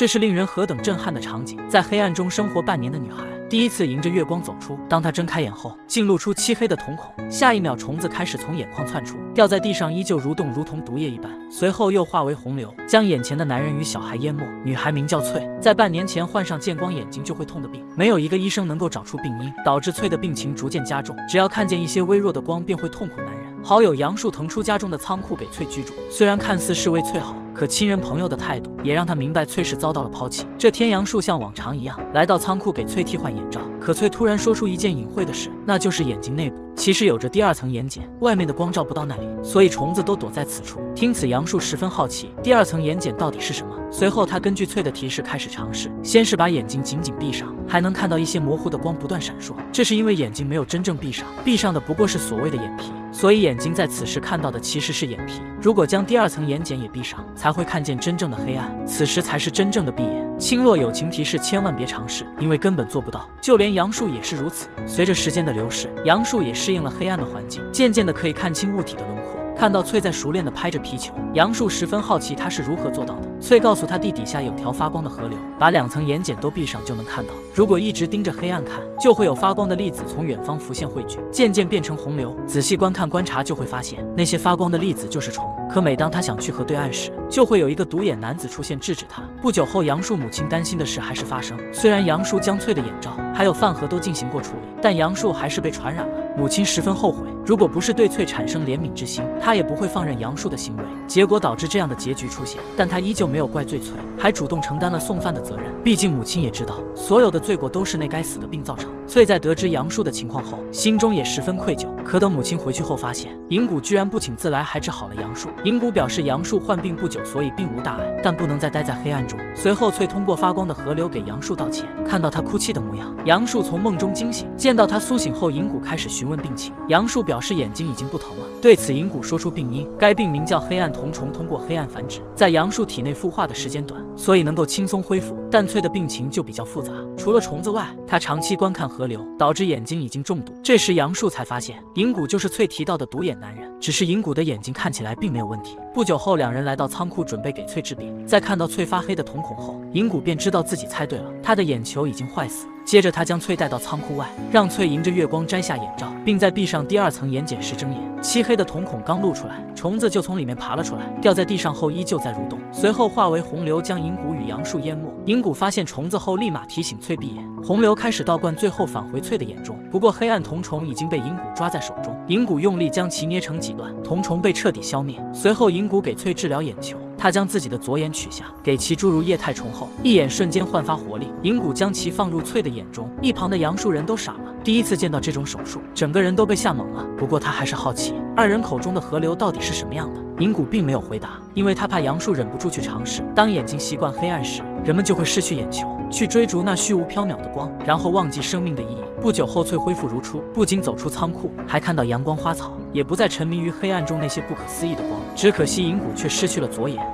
这是令人何等震撼的场景！在黑暗中生活半年的女孩，第一次迎着月光走出。当她睁开眼后，竟露出漆黑的瞳孔。下一秒，虫子开始从眼眶窜出，掉在地上，依旧蠕动，如同毒液一般。随后又化为洪流，将眼前的男人与小孩淹没。女孩名叫翠，在半年前患上见光眼睛就会痛的病，没有一个医生能够找出病因，导致翠的病情逐渐加重。只要看见一些微弱的光，便会痛苦难忍。好友杨树腾出家中的仓库给翠居住，虽然看似是为翠好。可亲人朋友的态度也让他明白翠是遭到了抛弃。这天，杨树像往常一样来到仓库给翠替换眼罩。可翠突然说出一件隐晦的事，那就是眼睛内部其实有着第二层眼睑，外面的光照不到那里，所以虫子都躲在此处。听此，杨树十分好奇，第二层眼睑到底是什么？随后，他根据翠的提示开始尝试，先是把眼睛紧紧闭上，还能看到一些模糊的光不断闪烁。这是因为眼睛没有真正闭上，闭上的不过是所谓的眼皮。所以眼睛在此时看到的其实是眼皮，如果将第二层眼睑也闭上，才才会看见真正的黑暗，此时才是真正的闭眼。青若友情提示：千万别尝试，因为根本做不到。就连杨树也是如此。随着时间的流逝，杨树也适应了黑暗的环境，渐渐的可以看清物体的轮廓。看到翠在熟练的拍着皮球，杨树十分好奇他是如何做到的。翠告诉他，地底下有条发光的河流，把两层眼睑都闭上就能看到。如果一直盯着黑暗看，就会有发光的粒子从远方浮现汇聚，渐渐变成洪流。仔细观看观察，就会发现那些发光的粒子就是虫。可每当他想去河对岸时，就会有一个独眼男子出现制止他。不久后，杨树母亲担心的事还是发生。虽然杨树将翠的眼罩还有饭盒都进行过处理，但杨树还是被传染了。母亲十分后悔，如果不是对翠产生怜悯之心，她也不会放任杨树的行为，结果导致这样的结局出现。但她依旧没有怪罪翠，还主动承担了送饭的责任。毕竟母亲也知道，所有的罪过都是那该死的病造成。翠在得知杨树的情况后，心中也十分愧疚。可等母亲回去后，发现银谷居然不请自来，还治好了杨树。银谷表示杨树患病不久，所以并无大碍，但不能再待在黑暗中。随后，翠通过发光的河流给杨树道歉。看到他哭泣的模样，杨树从梦中惊醒，见到他苏醒后，银谷开始询问问病情。杨树表示眼睛已经不疼了。对此，银谷说出病因，该病名叫黑暗瞳虫，通过黑暗繁殖，在杨树体内孵化的时间短，所以能够轻松恢复。但翠的病情就比较复杂，除了虫子外，他长期观看河流，导致眼睛已经中毒。这时，杨树才发现。银谷就是翠提到的独眼男人，只是银谷的眼睛看起来并没有问题。不久后，两人来到仓库，准备给翠治病。在看到翠发黑的瞳孔后，银谷便知道自己猜对了，他的眼球已经坏死。接着，他将翠带到仓库外，让翠迎着月光摘下眼罩，并在闭上第二层眼睑时睁眼。漆黑的瞳孔刚露出来，虫子就从里面爬了出来，掉在地上后依旧在蠕动，随后化为洪流，将银谷与杨树淹没。银谷发现虫子后，立马提醒翠闭眼，洪流开始倒灌，最后返回翠的眼中。不过，黑暗瞳虫已经被银谷抓在手中，银谷用力将其捏成几段，瞳虫被彻底消灭。随后，银谷给翠治疗眼球。他将自己的左眼取下，给其注入液态虫后，一眼瞬间焕发活力。银谷将其放入翠的眼中，一旁的杨树人都傻了，第一次见到这种手术，整个人都被吓懵了。不过他还是好奇，二人口中的河流到底是什么样的。银谷并没有回答，因为他怕杨树忍不住去尝试。当眼睛习惯黑暗时，人们就会失去眼球，去追逐那虚无缥缈的光，然后忘记生命的意义。不久后，翠恢复如初，不仅走出仓库，还看到阳光花草，也不再沉迷于黑暗中那些不可思议的光。只可惜银谷却失去了左眼。